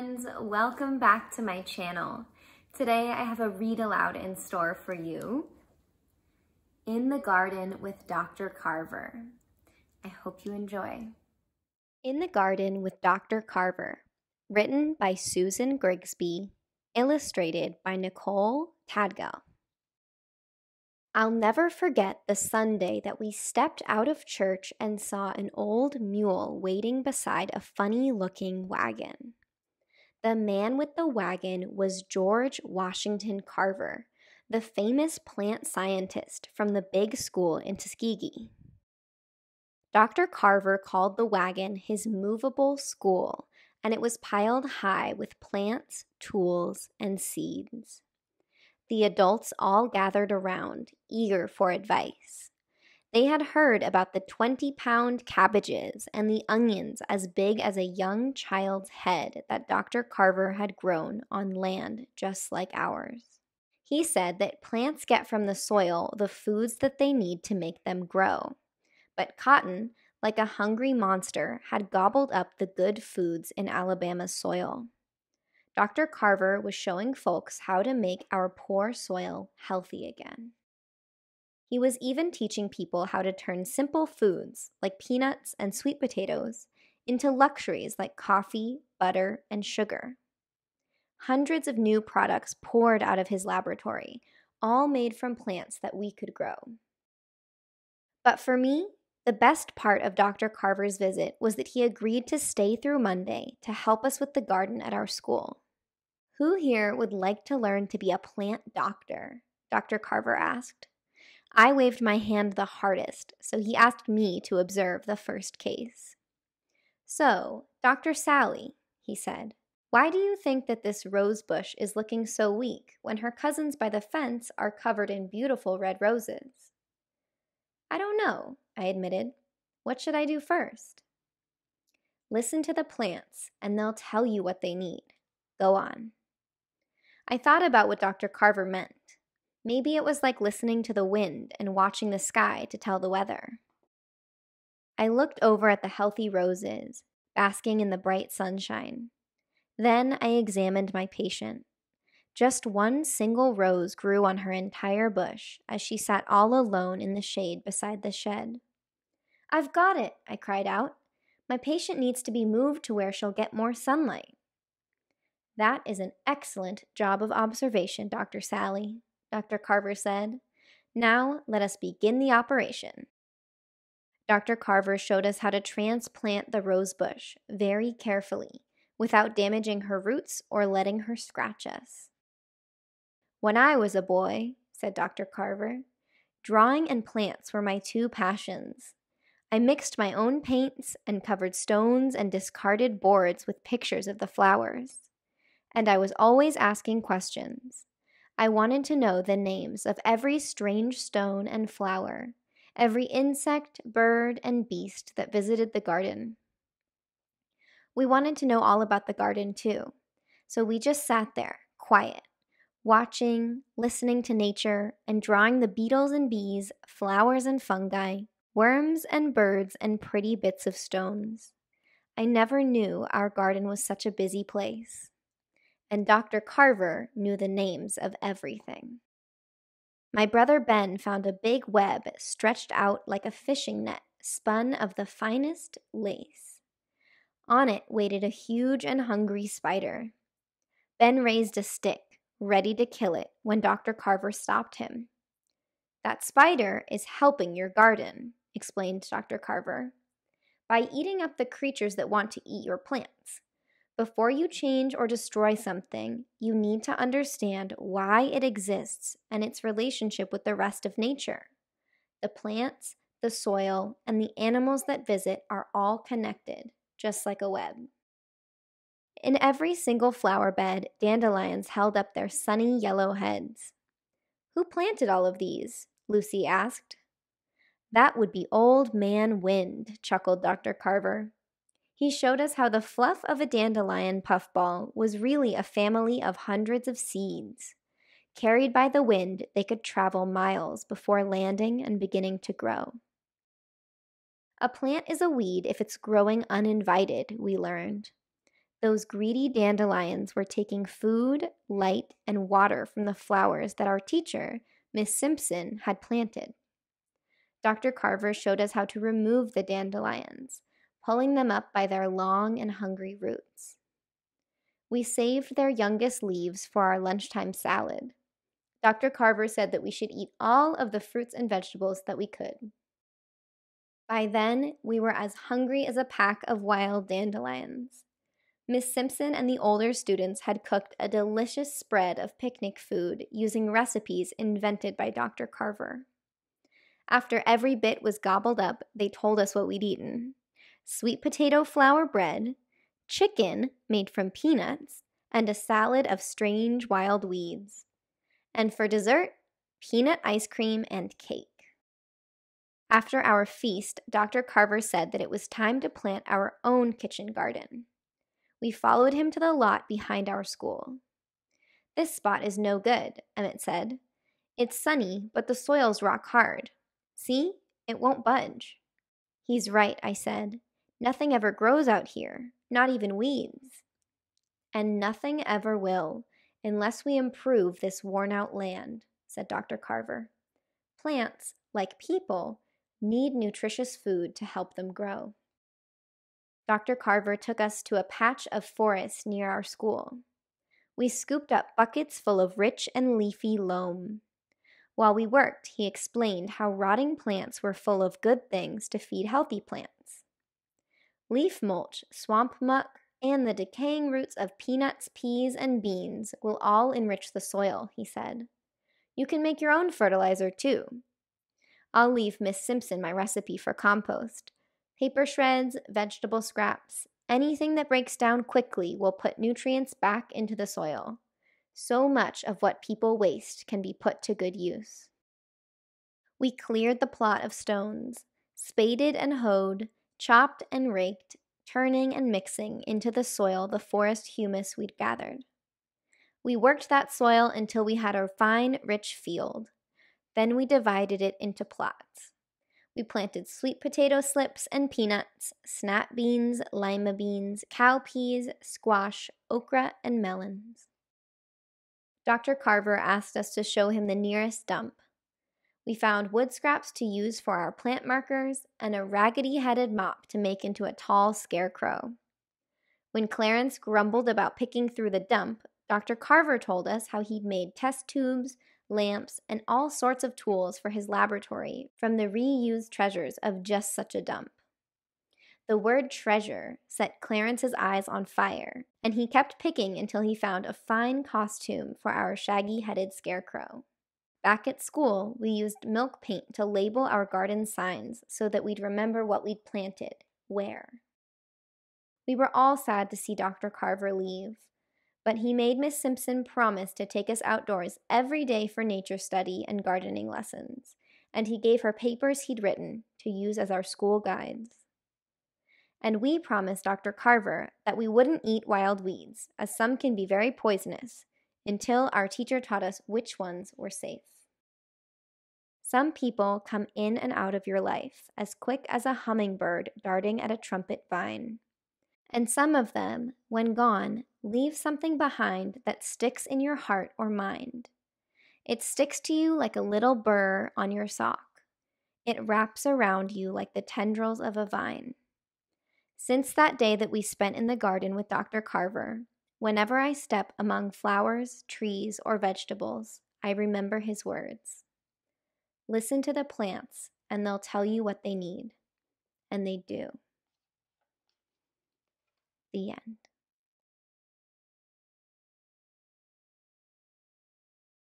friends, welcome back to my channel. Today I have a read aloud in store for you. In the Garden with Dr. Carver. I hope you enjoy. In the Garden with Dr. Carver, written by Susan Grigsby, illustrated by Nicole Tadgell. I'll never forget the Sunday that we stepped out of church and saw an old mule waiting beside a funny looking wagon. The man with the wagon was George Washington Carver, the famous plant scientist from the big school in Tuskegee. Dr. Carver called the wagon his movable school, and it was piled high with plants, tools, and seeds. The adults all gathered around, eager for advice. They had heard about the 20 pound cabbages and the onions as big as a young child's head that Dr. Carver had grown on land just like ours. He said that plants get from the soil the foods that they need to make them grow. But cotton, like a hungry monster, had gobbled up the good foods in Alabama's soil. Dr. Carver was showing folks how to make our poor soil healthy again. He was even teaching people how to turn simple foods, like peanuts and sweet potatoes, into luxuries like coffee, butter, and sugar. Hundreds of new products poured out of his laboratory, all made from plants that we could grow. But for me, the best part of Dr. Carver's visit was that he agreed to stay through Monday to help us with the garden at our school. Who here would like to learn to be a plant doctor? Dr. Carver asked. I waved my hand the hardest, so he asked me to observe the first case. So, Dr. Sally, he said, why do you think that this rose bush is looking so weak when her cousins by the fence are covered in beautiful red roses? I don't know, I admitted. What should I do first? Listen to the plants, and they'll tell you what they need. Go on. I thought about what Dr. Carver meant. Maybe it was like listening to the wind and watching the sky to tell the weather. I looked over at the healthy roses, basking in the bright sunshine. Then I examined my patient. Just one single rose grew on her entire bush as she sat all alone in the shade beside the shed. I've got it, I cried out. My patient needs to be moved to where she'll get more sunlight. That is an excellent job of observation, Dr. Sally, Dr. Carver said. Now let us begin the operation. Dr. Carver showed us how to transplant the rose bush very carefully without damaging her roots or letting her scratch us. When I was a boy, said Dr. Carver, drawing and plants were my two passions. I mixed my own paints and covered stones and discarded boards with pictures of the flowers and I was always asking questions. I wanted to know the names of every strange stone and flower, every insect, bird, and beast that visited the garden. We wanted to know all about the garden too, so we just sat there, quiet, watching, listening to nature, and drawing the beetles and bees, flowers and fungi, worms and birds, and pretty bits of stones. I never knew our garden was such a busy place and Dr. Carver knew the names of everything. My brother Ben found a big web stretched out like a fishing net spun of the finest lace. On it waited a huge and hungry spider. Ben raised a stick, ready to kill it, when Dr. Carver stopped him. That spider is helping your garden, explained Dr. Carver, by eating up the creatures that want to eat your plants. Before you change or destroy something, you need to understand why it exists and its relationship with the rest of nature. The plants, the soil, and the animals that visit are all connected, just like a web. In every single flower bed, dandelions held up their sunny yellow heads. Who planted all of these? Lucy asked. That would be Old Man Wind, chuckled Dr. Carver he showed us how the fluff of a dandelion puffball was really a family of hundreds of seeds. Carried by the wind, they could travel miles before landing and beginning to grow. A plant is a weed if it's growing uninvited, we learned. Those greedy dandelions were taking food, light, and water from the flowers that our teacher, Miss Simpson, had planted. Dr. Carver showed us how to remove the dandelions, pulling them up by their long and hungry roots. We saved their youngest leaves for our lunchtime salad. Dr. Carver said that we should eat all of the fruits and vegetables that we could. By then, we were as hungry as a pack of wild dandelions. Miss Simpson and the older students had cooked a delicious spread of picnic food using recipes invented by Dr. Carver. After every bit was gobbled up, they told us what we'd eaten sweet potato flour bread, chicken made from peanuts, and a salad of strange wild weeds. And for dessert, peanut ice cream and cake. After our feast, Dr. Carver said that it was time to plant our own kitchen garden. We followed him to the lot behind our school. This spot is no good, Emmett said. It's sunny, but the soil's rock hard. See? It won't budge. He's right, I said. Nothing ever grows out here, not even weeds. And nothing ever will, unless we improve this worn out land, said Dr. Carver. Plants, like people, need nutritious food to help them grow. Dr. Carver took us to a patch of forest near our school. We scooped up buckets full of rich and leafy loam. While we worked, he explained how rotting plants were full of good things to feed healthy plants. Leaf mulch, swamp muck, and the decaying roots of peanuts, peas, and beans will all enrich the soil, he said. You can make your own fertilizer too. I'll leave Miss Simpson my recipe for compost. Paper shreds, vegetable scraps, anything that breaks down quickly will put nutrients back into the soil. So much of what people waste can be put to good use. We cleared the plot of stones, spaded and hoed, chopped and raked, turning and mixing into the soil the forest humus we'd gathered. We worked that soil until we had a fine, rich field. Then we divided it into plots. We planted sweet potato slips and peanuts, snap beans, lima beans, cowpeas, squash, okra, and melons. Dr. Carver asked us to show him the nearest dump. We found wood scraps to use for our plant markers and a raggedy headed mop to make into a tall scarecrow. When Clarence grumbled about picking through the dump, Dr. Carver told us how he'd made test tubes, lamps, and all sorts of tools for his laboratory from the reused treasures of just such a dump. The word treasure set Clarence's eyes on fire, and he kept picking until he found a fine costume for our shaggy headed scarecrow. Back at school, we used milk paint to label our garden signs so that we'd remember what we'd planted, where. We were all sad to see Dr. Carver leave, but he made Miss Simpson promise to take us outdoors every day for nature study and gardening lessons, and he gave her papers he'd written to use as our school guides and we promised Dr. Carver that we wouldn't eat wild weeds, as some can be very poisonous, until our teacher taught us which ones were safe. Some people come in and out of your life as quick as a hummingbird darting at a trumpet vine. And some of them, when gone, leave something behind that sticks in your heart or mind. It sticks to you like a little burr on your sock. It wraps around you like the tendrils of a vine. Since that day that we spent in the garden with Dr. Carver, whenever I step among flowers, trees, or vegetables, I remember his words. Listen to the plants, and they'll tell you what they need. And they do. The end.